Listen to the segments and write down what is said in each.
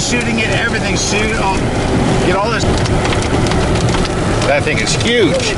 shooting it, everything shoot. Oh, get all this. That thing is huge.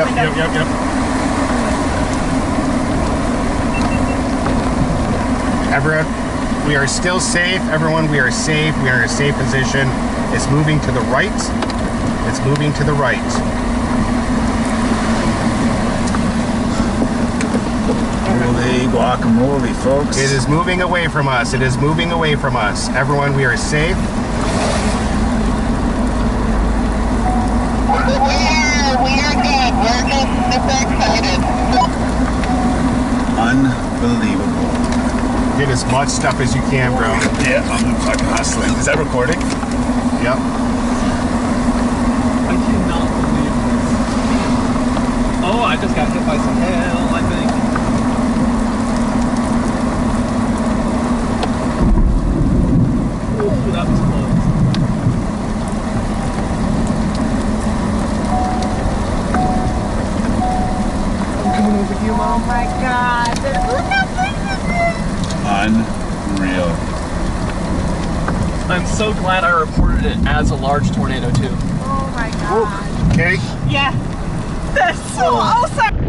Yep, yep, yep, yep. Everyone, we are still safe. Everyone, we are safe. We are in a safe position. It's moving to the right. It's moving to the right. Holy guacamole, folks. It is moving away from us. It is moving away from us. Everyone, we are safe. Unbelievable. Get as much stuff as you can, bro. Yeah, I'm fucking hustling. Is that recording? Yep. I cannot believe this. Oh, I just got hit by some hail, I think. Ooh, that was close. I'm coming over to you, Mom. Oh my god. Look how big this is. Unreal. I'm so glad I reported it as a large tornado, too. Oh my god. Okay. Yeah. That's so awesome.